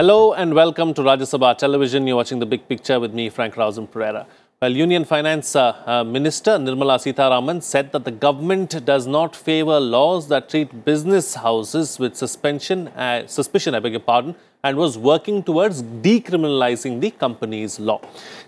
Hello and welcome to Rajya Sabha Television. You're watching The Big Picture with me, Frank Rausan Pereira. Well, Union Finance uh, uh, Minister Nirmala Sitharaman said that the government does not favor laws that treat business houses with suspension, uh, suspicion, I beg your pardon, and was working towards decriminalizing the company's law.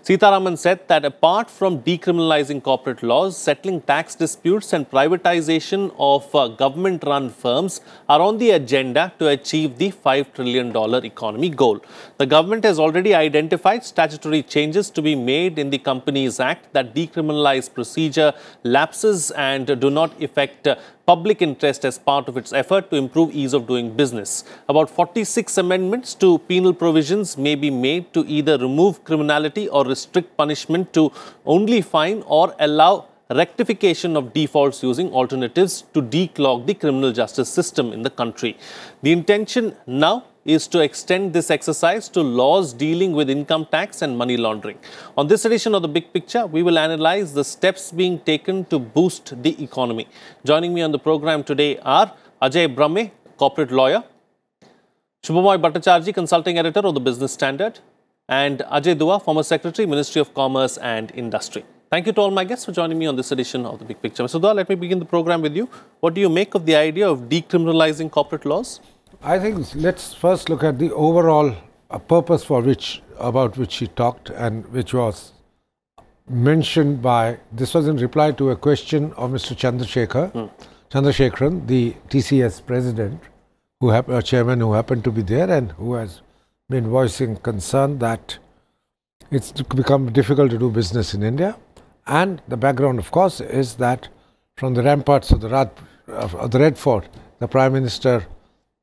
Sitharaman said that apart from decriminalizing corporate laws, settling tax disputes and privatization of uh, government-run firms are on the agenda to achieve the $5 trillion economy goal. The government has already identified statutory changes to be made in the Companies Act that decriminalize procedure lapses and do not affect uh, public interest as part of its effort to improve ease of doing business. About 46 amendments to penal provisions may be made to either remove criminality or restrict punishment to only fine or allow rectification of defaults using alternatives to declog the criminal justice system in the country. The intention now is to extend this exercise to laws dealing with income tax and money laundering. On this edition of The Big Picture, we will analyze the steps being taken to boost the economy. Joining me on the program today are Ajay Brahme, corporate lawyer, Subhomoy Bhattacharjee, consulting editor of the Business Standard, and Ajay Dua, former secretary, Ministry of Commerce and Industry. Thank you to all my guests for joining me on this edition of The Big Picture. Mr. Dua, let me begin the program with you. What do you make of the idea of decriminalizing corporate laws? I think let's first look at the overall uh, purpose for which about which he talked and which was mentioned by this was in reply to a question of Mr. Chandrasekhar mm. Chandrasekaran, the TCS president, who hap- uh, chairman who happened to be there and who has been voicing concern that it's become difficult to do business in India. And the background, of course, is that from the ramparts of the, Rat, of the Red Fort, the Prime Minister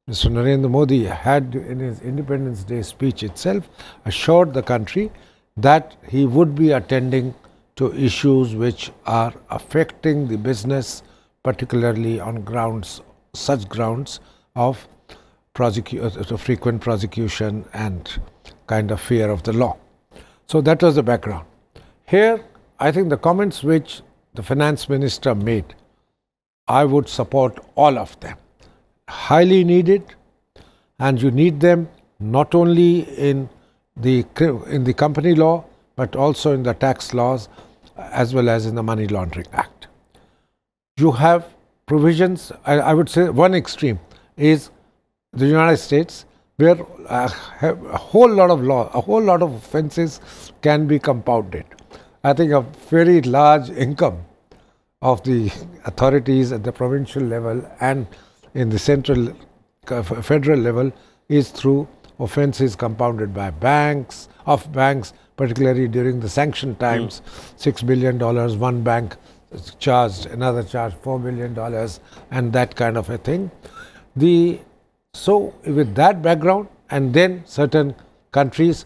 Mr. Narendra Modi had in his Independence Day speech itself assured the country that he would be attending to issues which are affecting the business, particularly on grounds, such grounds of prosecu- uh, frequent prosecution and kind of fear of the law. So that was the background. Here, I think the comments which the finance minister made, I would support all of them highly needed and you need them not only in the in the company law but also in the tax laws as well as in the money laundering act. You have provisions i, I would say one extreme is the united states where uh, a whole lot of law a whole lot of offenses can be compounded. I think a very large income of the authorities at the provincial level and in the central uh, federal level is through offences compounded by banks, of banks, particularly during the sanction times, mm. $6 billion, one bank charged, another charged $4 billion, and that kind of a thing. The, so, with that background, and then certain countries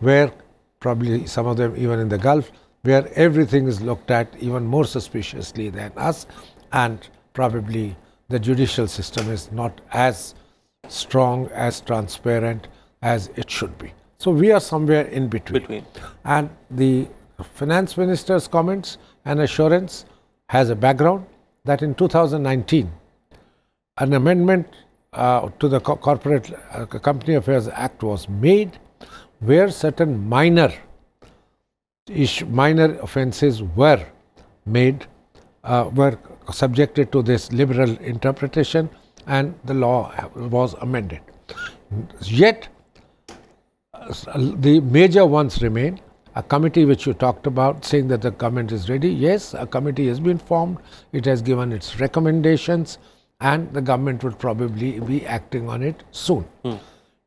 where probably some of them even in the Gulf, where everything is looked at even more suspiciously than us, and probably the judicial system is not as strong, as transparent as it should be. So we are somewhere in between. between. And the finance minister's comments and assurance has a background that in 2019, an amendment uh, to the Co Corporate uh, Company Affairs Act was made where certain minor minor offences were made, uh, were subjected to this liberal interpretation and the law was amended. Yet, the major ones remain. A committee which you talked about saying that the government is ready. Yes, a committee has been formed. It has given its recommendations and the government will probably be acting on it soon. Hmm.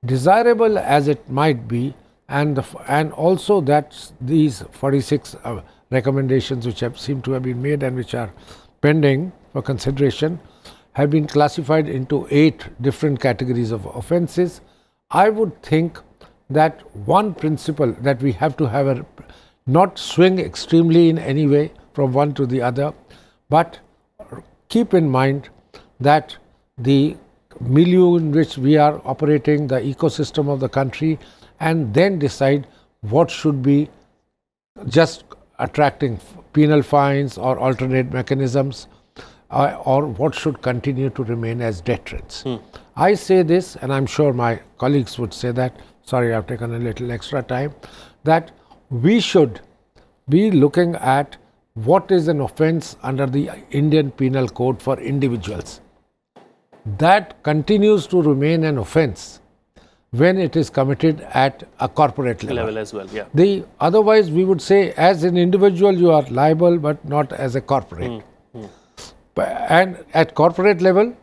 Desirable as it might be and, the, and also that these 46 uh, recommendations which have seem to have been made and which are pending for consideration have been classified into eight different categories of offences. I would think that one principle that we have to have a not swing extremely in any way from one to the other, but keep in mind that the milieu in which we are operating, the ecosystem of the country, and then decide what should be just attracting penal fines or alternate mechanisms uh, or what should continue to remain as deterrents. I say this, and I'm sure my colleagues would say that, sorry, I've taken a little extra time, that we should be looking at what is an offense under the Indian Penal Code for individuals. That continues to remain an offense when it is committed at a corporate level. level as well. Yeah. The otherwise we would say as an individual you are liable but not as a corporate. Hmm, hmm. But- And at corporate level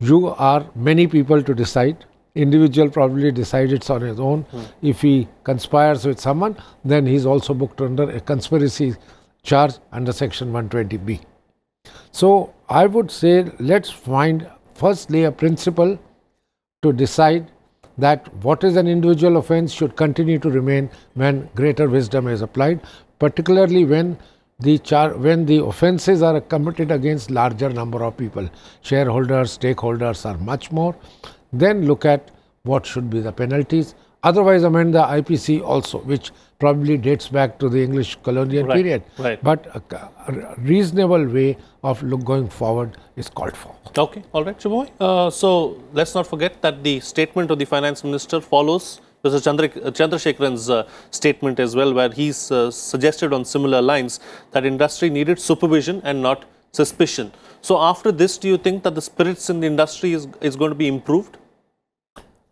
you are many people to decide. Individual probably decides on his own. Hmm. If he conspires with someone, then he's also booked under a conspiracy charge under section 120B. So I would say let's find firstly a principle to decide that what is an individual offense should continue to remain when greater wisdom is applied, particularly when the char- when the offences are committed against larger number of people, shareholders, stakeholders are much more. Then look at what should be the penalties. Otherwise, amend the IPC also, which probably dates back to the English colonial Right, period. right. But a, a reasonable way of look going forward is called for. Okay, all right, Shubhoy. Uh, so let's not forget that the statement of the finance minister follows Mr. Chandra, Chandrasekaran's uh, statement as well, where he's uh, suggested on similar lines that industry needed supervision and not suspicion. So after this, do you think that the spirits in the industry is, is going to be improved?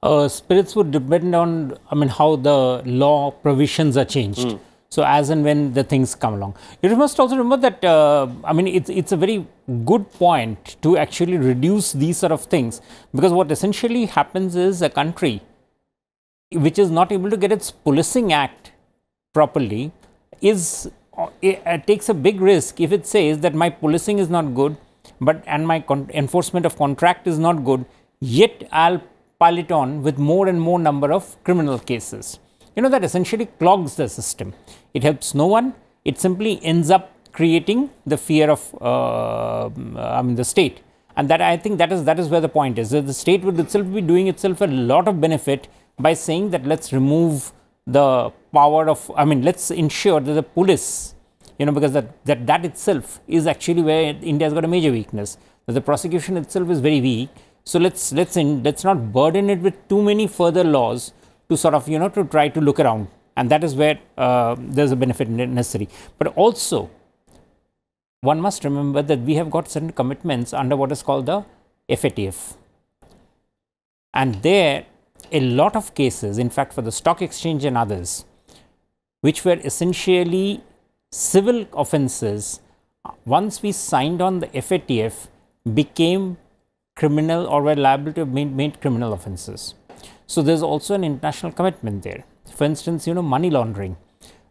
Uh, spirits would depend on i mean how the law provisions are changed. So as and when the things come along. You must also remember that uh, i mean it's it's a very good point to actually reduce these sort of things. Because what essentially happens is a country which is not able to get its policing act properly is uh, it, takes a big risk if it says that my policing is not good but and my con- enforcement of contract is not good yet i'll pile it on with more and more number of criminal cases. You know that essentially clogs the system. It helps no one. It simply ends up creating the fear of uh, i mean the state. And that i think that is that is where the point is the state would itself be doing itself a lot of benefit by saying that let's remove the power of i mean let's ensure that the police you know because that that, that itself is actually where india has got a major weakness. That the prosecution itself is very weak so let's let's in, let's not burden it with too many further laws to sort of you know to try to look around and that is where uh, there's a benefit necessary but also one must remember that we have got certain commitments under what is called the FATF. And there, a lot of cases, in fact, for the stock exchange and others, which were essentially civil offences, once we signed on the FATF, became criminal or were liable to have made, made criminal offences. So there's also an international commitment there. For instance, you know, money laundering.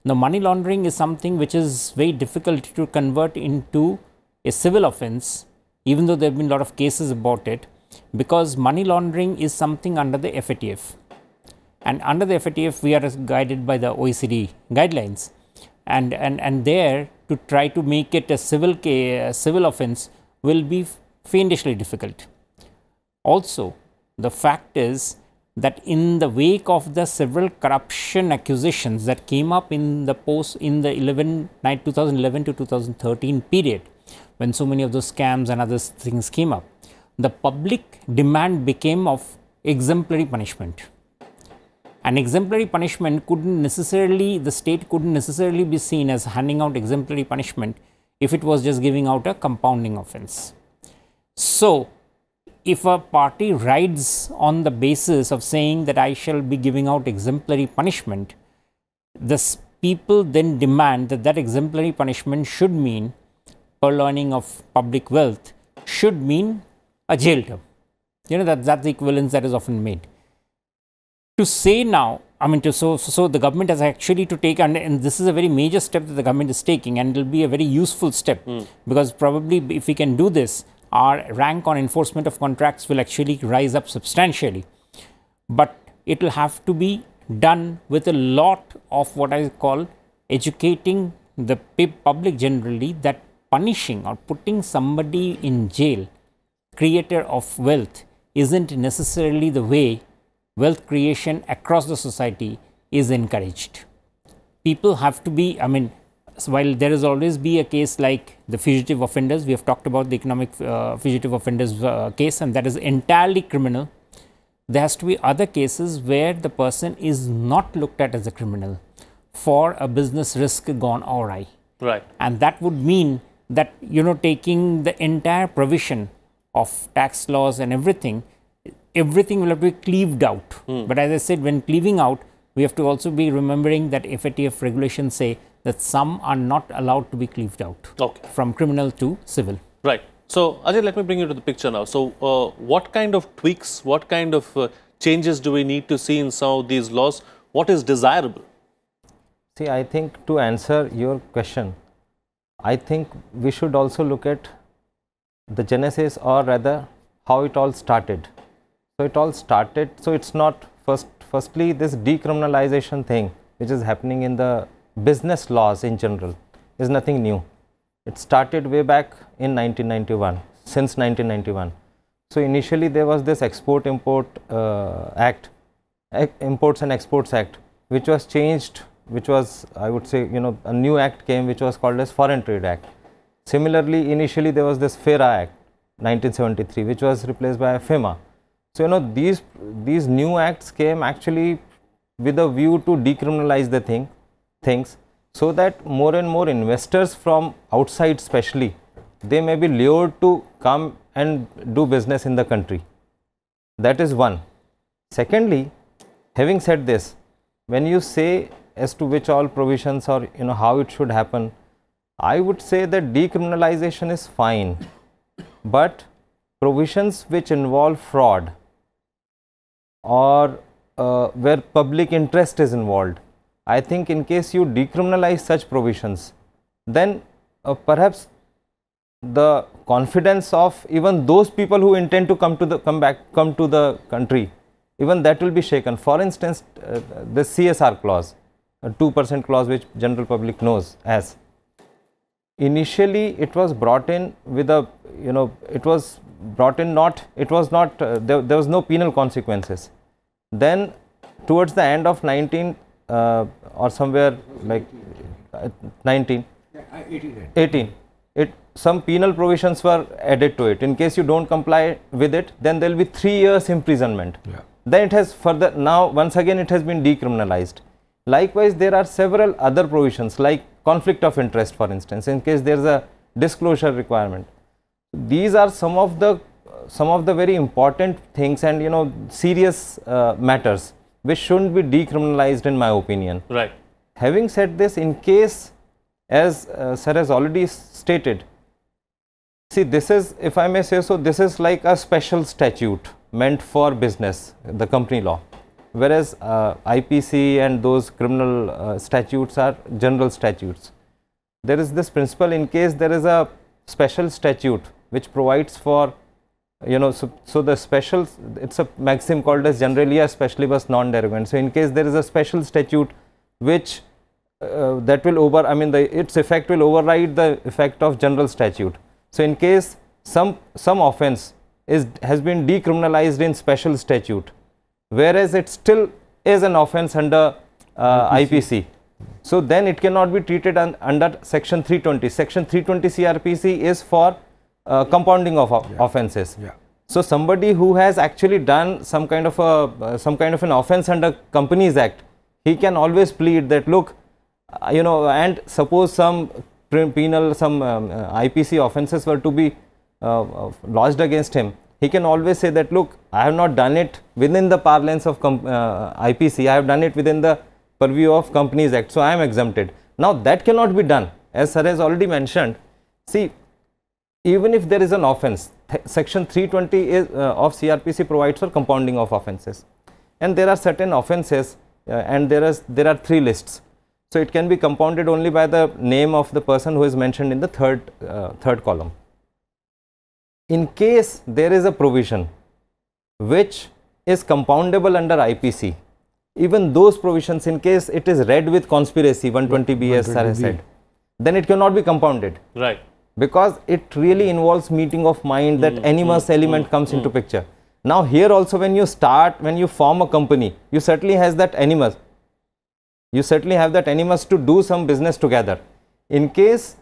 Now, money laundering is something which is very difficult to convert into a civil offense, even though there have been a lot of cases about it, because money laundering is something under the FATF. And under the FATF, we are guided by the OECD guidelines. And, and, and there, to try to make it a civil, a civil offense will be fiendishly difficult. Also, the fact is that in the wake of the several corruption accusations that came up in the post in the 11 night 2011 to 2013 period when so many of those scams and other things came up the public demand became of exemplary punishment. And exemplary punishment couldn't necessarily the state couldn't necessarily be seen as handing out exemplary punishment if it was just giving out a compounding offense. So if a party rides on the basis of saying that I shall be giving out exemplary punishment, the people then demand that that exemplary punishment should mean purloining of public wealth, should mean a jail term. You know, that, that's the equivalence that is often made. To say now, I mean, to, so, so the government has actually to take, and, and this is a very major step that the government is taking, and it will be a very useful step hmm. because probably if we can do this, our rank on enforcement of contracts will actually rise up substantially. But it will have to be done with a lot of what I call educating the public generally that punishing or putting somebody in jail, creator of wealth, isn't necessarily the way wealth creation across the society is encouraged. People have to be, I mean, while there is always be a case like the fugitive offenders, we have talked about the economic uh, fugitive offenders uh, case, and that is entirely criminal. There has to be other cases where the person is not looked at as a criminal for a business risk gone awry. Right. And that would mean that, you know, taking the entire provision of tax laws and everything, everything will have to be cleaved out. Hmm. But as I said, when cleaving out, we have to also be remembering that FATF regulations say that some are not allowed to be cleaved out Okay. from criminal to civil. Right. So, Ajay, let me bring you to the picture now. So, uh, what kind of tweaks, what kind of uh, changes do we need to see in some of these laws? What is desirable? See, I think to answer your question, I think we should also look at the genesis or rather how it all started. So, it all started, so it's not first, firstly this decriminalization thing which is happening in the business laws in general is nothing new. It started way back in 1991, since 1991. So, initially there was this export import uh, act, imports and exports act which was changed which was I would say you know a new act came which was called as foreign trade act. Similarly initially there was this FERA act 1973 which was replaced by FEMA. So you know these these new acts came actually with a view to decriminalize the thing things so that more and more investors from outside specially they may be lured to come and do business in the country. That is one. Secondly, having said this, when you say as to which all provisions or you know how it should happen, I would say that decriminalization is fine, but provisions which involve fraud or uh, where public interest is involved, I think in case you decriminalize such provisions, then uh, perhaps the confidence of even those people who intend to come to the come back come to the country even that will be shaken. For instance uh, the csr clause a 2% clause which general public knows as. Initially it was brought in with a you know it was brought in not it was not uh, there, there was no penal consequences. Then towards the end of 19 uh, or somewhere like uh, 19 18 it some penal provisions were added to it. In case you don't comply with it then there will be 3 years imprisonment. Yeah. then it has further now once again it has been decriminalized. Likewise there are several other provisions like conflict of interest for instance in case there is a disclosure requirement. These are some of the some of the very important things and you know serious uh, matters which shouldn't be decriminalized in my opinion. Right. having said this in case as uh, sir has already stated see this is if i may say so this is like a special statute meant for business the company law. Whereas uh, ipc and those criminal uh, statutes are general statutes. There is this principle in case there is a special statute which provides for you know so, so the special it's a maxim called as generalia specialibus non derogant so in case there is a special statute which uh, that will over i mean the its effect will override the effect of general statute so in case some some offense is has been decriminalized in special statute whereas it still is an offense under uh, IPC. So then it cannot be treated un under section 320. Section 320 CRPC is for uh, compounding of of offenses. Yeah. So somebody who has actually done some kind of a uh, some kind of an offense under Companies Act, he can always plead that look, uh, you know, and suppose some penal some um, uh, IPC offenses were to be uh, uh, lodged against him, he can always say that look, I have not done it within the parlance of uh, IPC, I have done it within the purview of Companies Act, so I am exempted. Now that cannot be done, as sir has already mentioned. See, even if there is an offense, th- section 320 is, uh, of CRPC provides for compounding of offenses, and there are certain offenses, uh, and there is there are three lists. So it can be compounded only by the name of the person who is mentioned in the third uh, third column. In case there is a provision which is compoundable under IPC, even those provisions, in case it is read with conspiracy, 120 BS sir has 120B. said, then it cannot be compounded Right. Because it really involves meeting of mind that hmm, animus hmm, element hmm, comes into picture. Now here also when you start when you form a company you certainly has that animus you certainly have that animus to do some business together. In case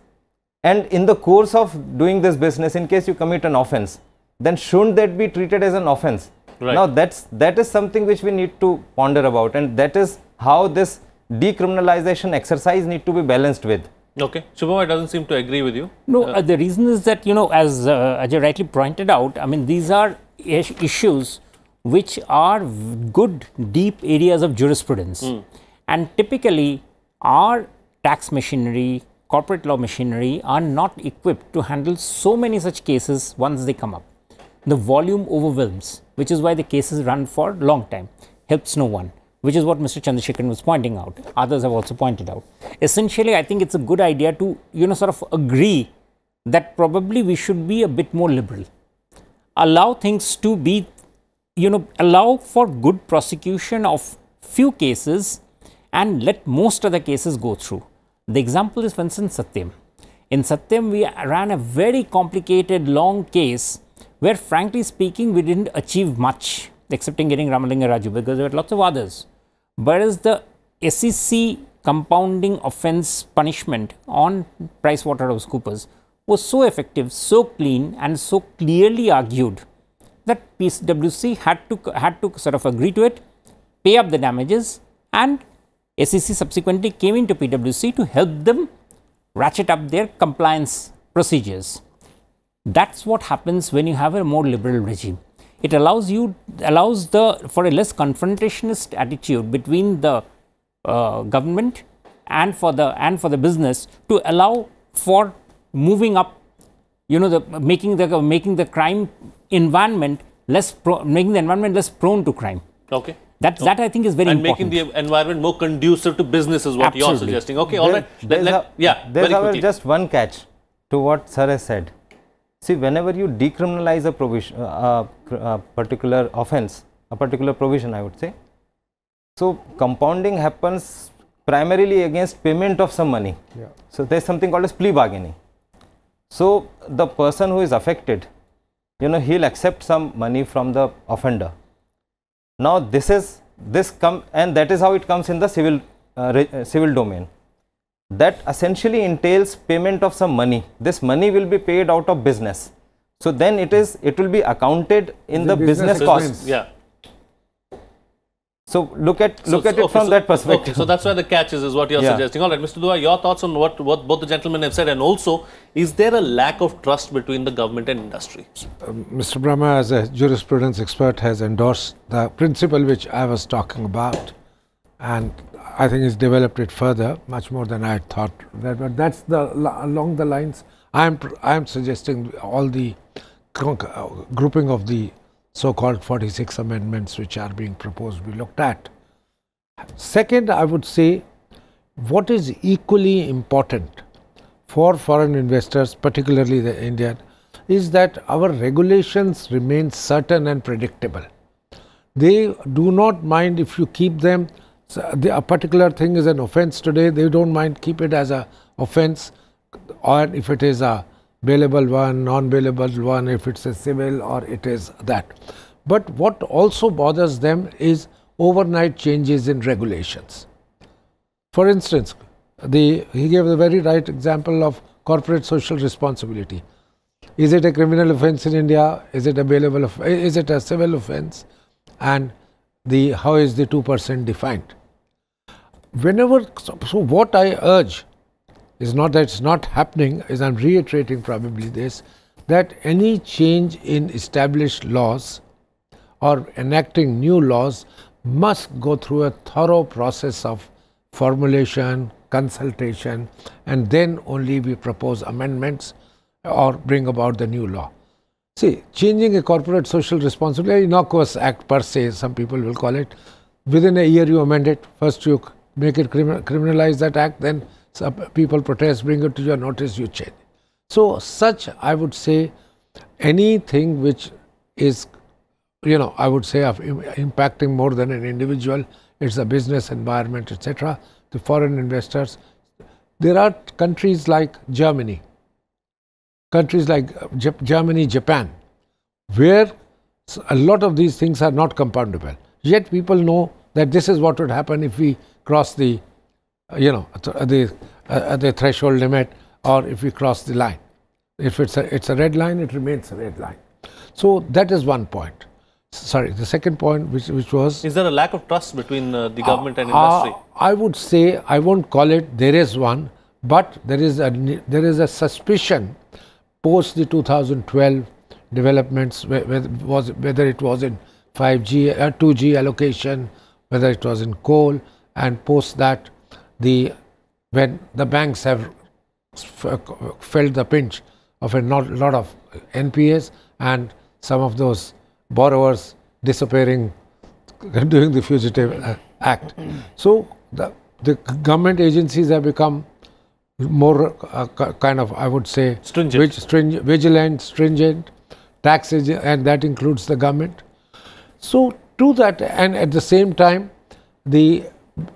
and in the course of doing this business in case you commit an offense then shouldn't that be treated as an offense? Right. now that's that is something which we need to ponder about and that is how this decriminalization exercise need to be balanced with Okay. Shubham, doesn't seem to agree with you. No, uh, the reason is that, you know, as uh, Ajay rightly pointed out, I mean, these are is- issues which are good, deep areas of jurisprudence. And typically, our tax machinery, corporate law machinery are not equipped to handle so many such cases once they come up. The volume overwhelms, which is why the cases run for long time, helps no one which is what Mr. Chandrasekaran was pointing out. Others have also pointed out. Essentially, I think it's a good idea to, you know, sort of agree that probably we should be a bit more liberal. Allow things to be, you know, allow for good prosecution of few cases and let most other cases go through. The example is, for instance, Satyam. In Satyam, we ran a very complicated, long case where, frankly speaking, we didn't achieve much excepting getting Ramalinga Raju because there were lots of others. Whereas the SEC compounding offense punishment on PricewaterhouseCoopers was so effective, so clean, and so clearly argued that PwC had to had to sort of agree to it, pay up the damages, and SEC subsequently came into PwC to help them ratchet up their compliance procedures. That's what happens when you have a more liberal regime. It allows you allows the for a less confrontationist attitude between the uh, government and for the and for the business to allow for moving up you know the making the making the crime environment less pro, making the environment less prone to crime Okay. that that i think is very and important making the environment more conducive to business is what you're suggesting. Okay, all There- right. Let- let- a- yeah, there's very quickly. just one catch to what sir has said see whenever you decriminalize a provision uh, uh, cr- uh, particular offense a particular provision i would say. So compounding happens primarily against payment of some money. Yeah. so there's something called as plea bargaining. So the person who is affected you know he'll accept some money from the offender. Now this is this come and that is how it comes in the civil uh, re- uh, civil domain that essentially entails payment of some money this money will be paid out of business so then it is it will be accounted in The the, business business, costs expense. yeah. so look at look So- at it okay, from so- that perspective Okay, so that's where the catch is, is what you're Yeah. suggesting. All right, Mr. Dua, your thoughts on what, what both the gentlemen have said, and also, is there a lack of trust between the government and industry? Uh, Mr. Brahme, as a jurisprudence expert, has endorsed the principle which I was talking about, and I think he's developed it further, much more than I had thought. That, but that's the along the lines I am I am suggesting all the uh, grouping of the so-called 46 amendments which are being proposed be looked at. Second, I would say what is equally important for foreign investors, particularly the Indian, is that our regulations remain certain and predictable. They do not mind if you keep them. So the- A particular thing is an offense today. They don't mind keep it as a offense, or if it is a bailable one, non-bailable one, if it's a civil or it is that. But what also bothers them is overnight changes in regulations. For instance, the, he gave the very right example of corporate social responsibility. Is it a criminal offense in India? Is it a bailable? Is it a civil offense? And the how is the two percent defined? Whenever so, so, what I urge is not that it's not happening. Is I'm reiterating probably this that any change in established laws or enacting new laws must go through a thorough process of formulation, consultation, and then only we propose amendments or bring about the new law. See, changing a corporate social responsibility, innocuous act per se, some people will call it. Within a year, you amend it. First, you make it criminal, criminalize that act, then people protest, bring it to your notice, you change. So, such I would say anything which is you know, I would say of impacting more than an individual, it's a business environment, etc. The foreign investors. There are countries like Germany, countries like uh, Germany, Japan, where a lot of these things are not compoundable. Yet people know that this is what would happen if we cross the, uh, you know, th- the uh, the threshold limit or if we cross the line. If it's a, it's a red line, it remains a red line. So that is one point. Sorry, the second point, which, which was Is there a lack of trust between uh, the government and uh, industry? I would say I won't call it. There is one, but there is a there is a suspicion post the 2012 developments, whether, it was in 5G, uh, 2G allocation, whether it was in coal, and post that the when the banks have felt the pinch of a lot of NPAs and some of those borrowers disappearing doing the Fugitive uh, Act. So the, the government agencies have become more uh, kind of, I would say, Stringent. vig- string- vigilant, stringent, tax ag- and that includes the government. So to that, and at the same time, the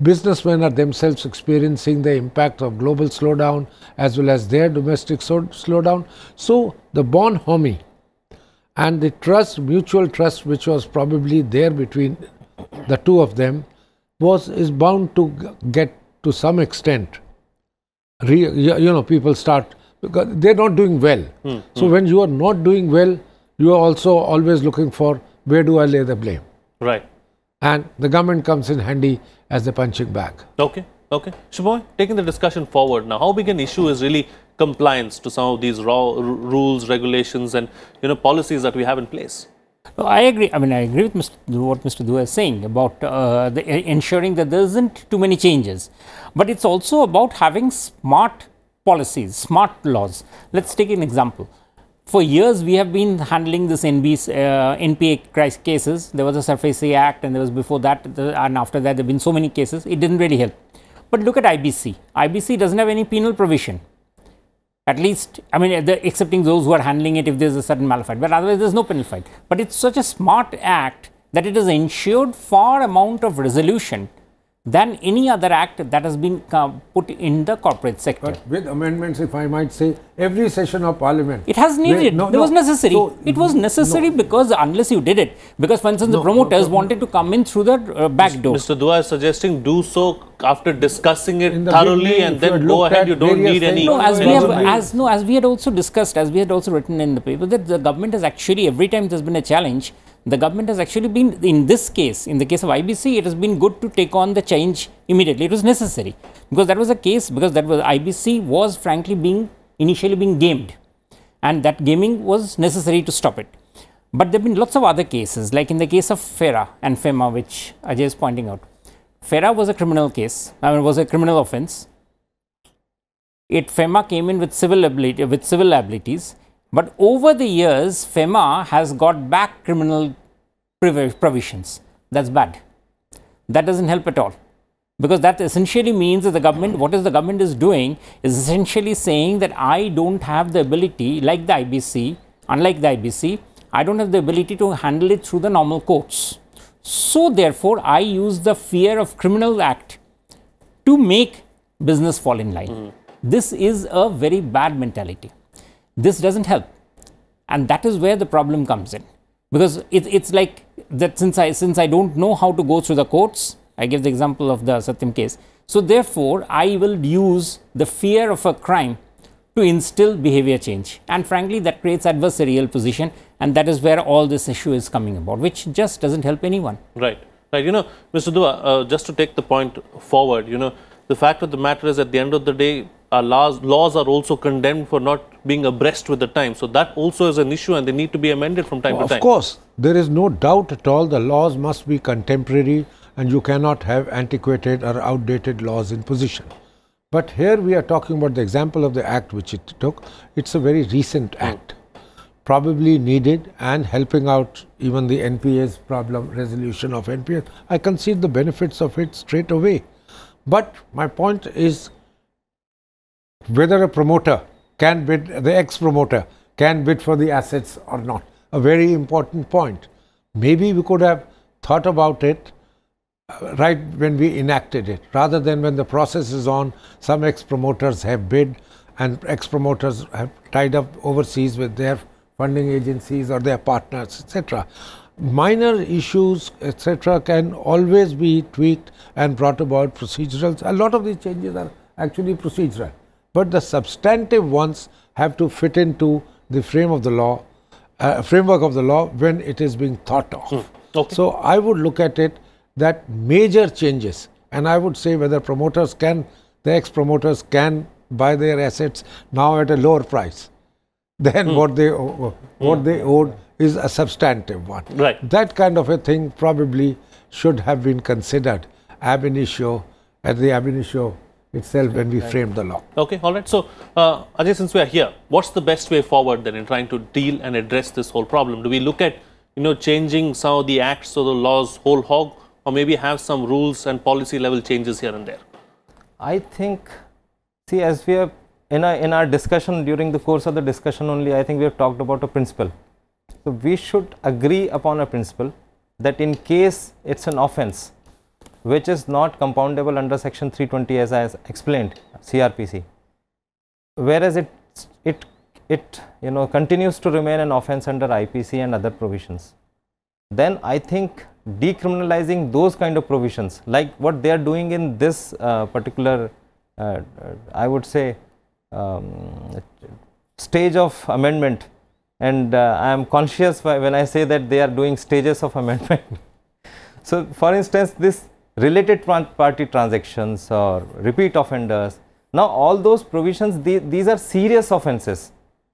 businessmen are themselves experiencing the impact of global slowdown as well as their domestic so- slowdown. So the bonhomie and the trust, mutual trust, which was probably there between the two of them, was is bound to g- get to some extent. Re, you know, people start because they're not doing well. Hmm, hmm. So when you are not doing well, you are also always looking for where do I lay the blame, Right. and the government comes in handy as the punching bag. Okay. Okay. Shiboy, taking the discussion forward now, how big an issue is really compliance to some of these raw r- rules, regulations, and you know policies that we have in place? I agree. I mean, I agree with Mr. Du- what Mr. Dua is saying about uh, the, ensuring that there isn't too many changes, but it's also about having smart policies, smart laws. Let's take an example. For years, we have been handling this NB, uh, NPA crisis cases. There was a SARFAESI Act, and there was before that, the, and after that, there have been so many cases. It didn't really help. But look at IBC. IBC doesn't have any penal provision at least i mean the, excepting those who are handling it if there's a certain malafide but otherwise there's no penal but it's such a smart act that it has ensured far amount of resolution than any other act that has been uh, put in the corporate sector But with amendments, if I might say, every session of parliament. it has where- needed no, it no, was necessary so- it was necessary because unless you did it because for instance the promoters no, no, wanted to come in through the uh, back door Mr. Dua is suggesting do so after discussing it thoroughly and then go ahead. You don't need any. No, as we have, no, no. as no, as we had also discussed, as we had also written in the paper, that the government has actually every time there's been a challenge, the government has actually been in this case, in the case of IBC, it has been good to take on the change immediately. It was necessary because that was a case because that was IBC was frankly being initially being gamed, and that gaming was necessary to stop it. But there have been lots of other cases, like in the case of FERA and FEMA, which Ajay is pointing out. FERA was a criminal case, I mean, was a criminal offense it FEMA came in with civil ability, with civil liabilities, but over the years, FEMA has got back criminal provisions. That's bad. That doesn't help at all. Because that essentially means that the government, what is the government is doing, is essentially saying that I don't have the ability, like the IBC, unlike the IBC, I don't have the ability to handle it through the normal courts. So therefore, I use the fear of criminal act to make business fall in line. Hmm. This is a very bad mentality. This doesn't help. And that is where the problem comes in. Because it, it's like that since I, since I don't know how to go through the courts, I give the example of the Satyam case. So therefore, I will use the fear of a crime to instill behavior change. And frankly, that creates adversarial position. And that is where all this issue is coming about, which just doesn't help anyone. Right, right. You know, Mr. Dua, uh, just to take the point forward, you know, the fact of the matter is at the end of the day, our laws, laws are also condemned for not being abreast with the time. So that also is an issue and they need to be amended from time to time. Of course, there is no doubt at all the laws must be contemporary and you cannot have antiquated or outdated laws in position. But here we are talking about the example of the act which it took. It's a very recent hmm. act, probably needed and helping out even the NPA's problem resolution of NPA. I concede the benefits of it straight away. But my point is whether a promoter can bid, the ex promoter can bid for the assets or not. A very important point. Maybe we could have thought about it uh, right when we enacted it, rather than when the process is on, some ex promoters have bid and ex promoters have tied up overseas with their funding agencies or their partners, etc. Minor issues, etc., can always be tweaked and brought about procedurals. A lot of these changes are actually procedural. But the substantive ones have to fit into the frame of the law, uh, framework of the law when it is being thought of. Hmm. Okay. So I would look at it that major changes, and I would say whether promoters can, the ex-promoters can buy their assets now at a lower price than hmm. what they what hmm. they owed is a substantive one. Right. That kind of a thing probably should have been considered ab initio at the ab initio itself when we framed the law. Okay, all right. So, uh, Ajay, since we are here, what's the best way forward then in trying to deal and address this whole problem? Do we look at, you know, changing some of the acts or the laws whole hog, or maybe have some rules and policy level changes here and there? I think, see, as we have in our, in our discussion during the course of the discussion only, I think we have talked about a principle. So we should agree upon a principle that in case it's an offence which is not compoundable under section 320 as I explained CRPC, whereas it it it you know continues to remain an offence under IPC and other provisions, then I think decriminalizing those kind of provisions like what they are doing in this uh, particular uh, uh, I would say um, stage of amendment. And uh, I am conscious when I say that they are doing stages of amendment. so, for instance, this related party transactions or repeat offenders, now all those provisions, the, these are serious offences,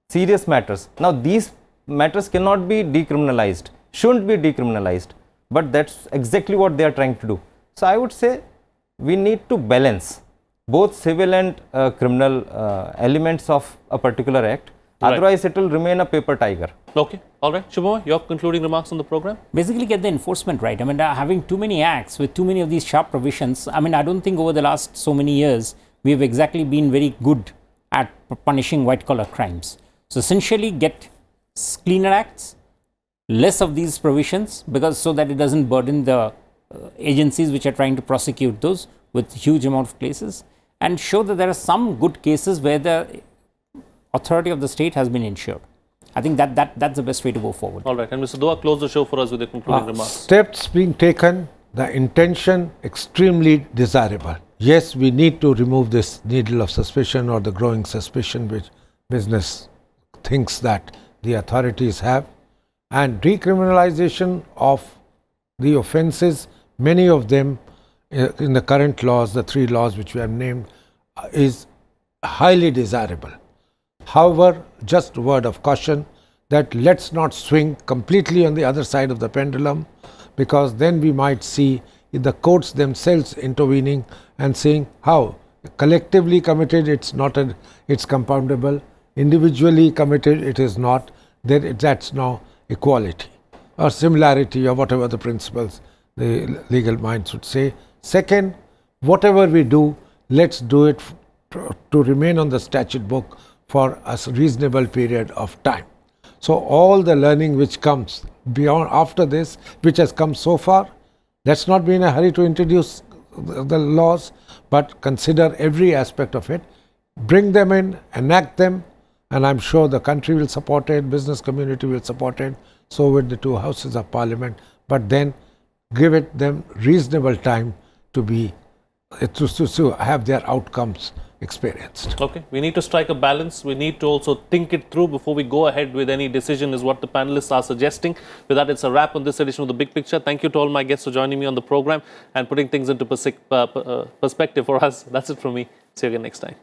serious matters. Now, these matters cannot be decriminalized, shouldn't be decriminalized, but that's exactly what they are trying to do. So, I would say we need to balance both civil and uh, criminal uh, elements of a particular act, Right. otherwise it will remain a paper tiger. Okay, all right. Shubham, your concluding remarks on the program? basically get the enforcement right. I mean, uh, having too many acts with too many of these sharp provisions, I mean, I don't think over the last so many years we have exactly been very good at punishing white collar crimes. So, essentially, get cleaner acts, less of these provisions because so that it doesn't burden the uh, agencies which are trying to prosecute those with huge amount of cases and show that there are some good cases where the authority of the state has been ensured. I think that, that that's the best way to go forward. All right. And Mr. Dua, close the show for us with a concluding Uh, remarks. Steps being taken, the intention extremely desirable. Yes, we need to remove this needle of suspicion or the growing suspicion which business thinks that the authorities have, and decriminalization of the offences, many of them uh, in the current laws, the three laws which we have named, uh, is highly desirable. However, just a word of caution that let's not swing completely on the other side of the pendulum because then we might see the courts themselves intervening and saying how collectively committed it's not it's compoundable individually committed it is not then it, that's now equality or similarity or whatever the principles the legal minds would say. Second whatever we do let's do it to remain on the statute book for a reasonable period of time. So all the learning which comes beyond after this which has come so far let's not be in a hurry to introduce the laws but consider every aspect of it. Bring them in enact them and i'm sure the country will support it business community will support it so will the two houses of parliament. But then give it them reasonable time to be to, to, to have their outcomes experienced Okay, we need to strike a balance. We need to also think it through before we go ahead with any decision, is what the panelists are suggesting. With that, it's a wrap on this edition of The Big Picture. Thank you to all my guests for joining me on the program and putting things into uh, uh, perspective for us. That's it from me. See you again next time.